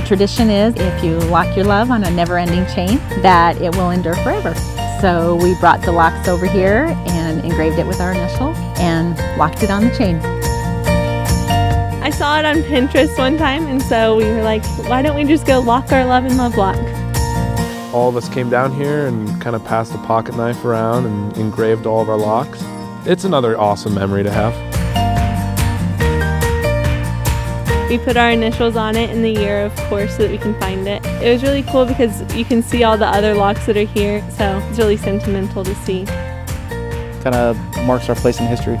tradition is if you lock your love on a never-ending chain, that it will endure forever. So we brought the locks over here and engraved it with our initials and locked it on the chain. I saw it on Pinterest one time, and so we were like, why don't we just go lock our love in Lovelock? All of us came down here and kind of passed a pocket knife around and engraved all of our locks. It's another awesome memory to have. We put our initials on it in the year, of course, so that we can find it. It was really cool because you can see all the other locks that are here, so it's really sentimental to see. Kind of marks our place in history.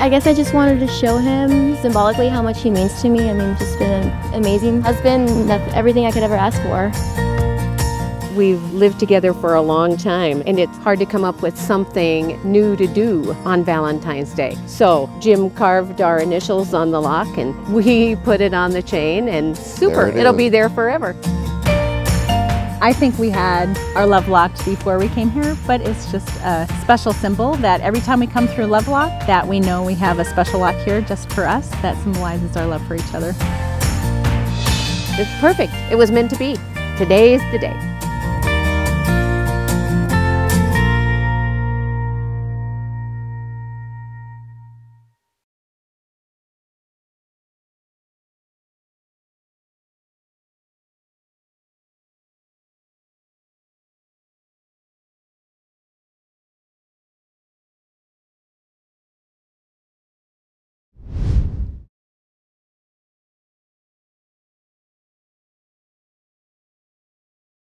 I guess I just wanted to show him symbolically how much he means to me. I mean, just been an amazing husband, everything I could ever ask for. We've lived together for a long time, and it's hard to come up with something new to do on Valentine's Day. So Jim carved our initials on the lock, and we put it on the chain, and super, it it'll is. be there forever. I think we had our love locked before we came here, but it's just a special symbol that every time we come through Lovelock, that we know we have a special lock here just for us that symbolizes our love for each other. It's perfect. It was meant to be. Today is the day.